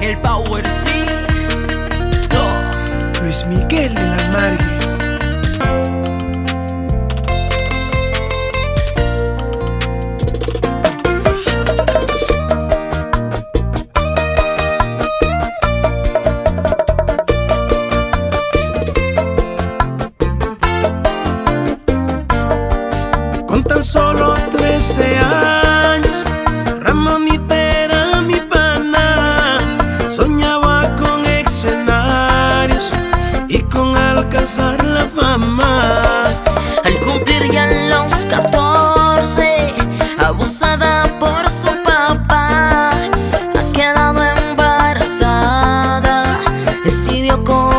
el Power C. Luis Miguel de la Margue. Con tan solo 13 años, alcanzar la fama. Al cumplir ya los 14, abusada por su papá, ha quedado embarazada, decidió coger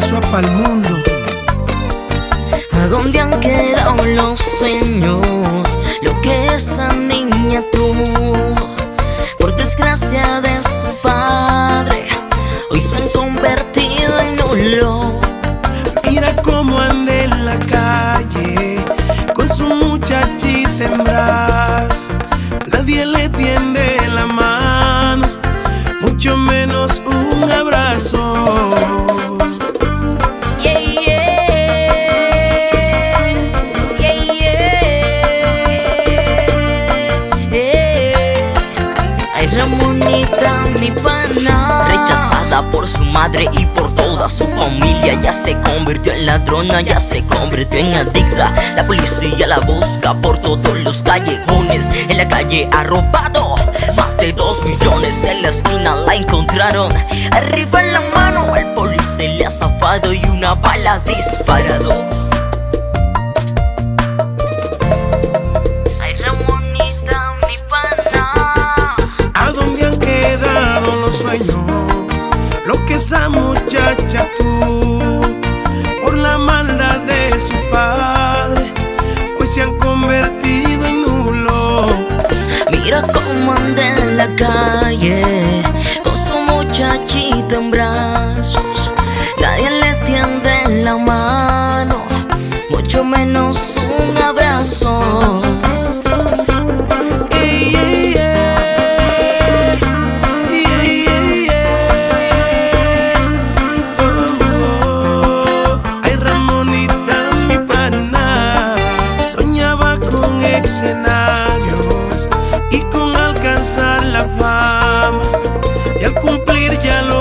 pa'l mundo. ¿A dónde han quedado los sueños? Lo que esa niña tuvo. Ramonita, mi pana. Rechazada por su madre y por toda su familia. Ya se convirtió en ladrona, ya se convirtió en adicta. La policía la busca por todos los callejones. En la calle ha robado más de dos millones. En la esquina la encontraron. Arriba en la mano al policía le ha zafado Y una bala disparado muchacha tuvo por la maldad de su padre, hoy se han convertido en nulo. Mira cómo anda en la calle con su muchachita en brazos. Nadie le tiende la mano, mucho menos un abrazo. escenarios y con alcanzar la fama. Y al cumplir ya lo